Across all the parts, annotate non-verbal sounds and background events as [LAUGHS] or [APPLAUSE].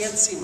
quer dizer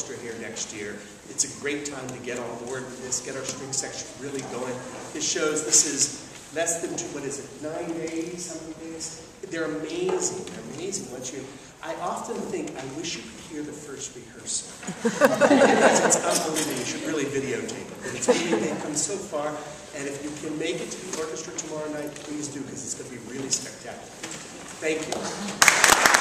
orchestra here next year. It's a great time to get on board with this, get our string section really going. This shows this is less than two, what is it, nine days, many days? They're amazing, they're amazing. Once you, I often think, I wish you could hear the first rehearsal. [LAUGHS] Because it's unbelievable, you should really videotape it. But it's they've come so far, and if you can make it to the orchestra tomorrow night, please do, because it's going to be really spectacular. Thank you.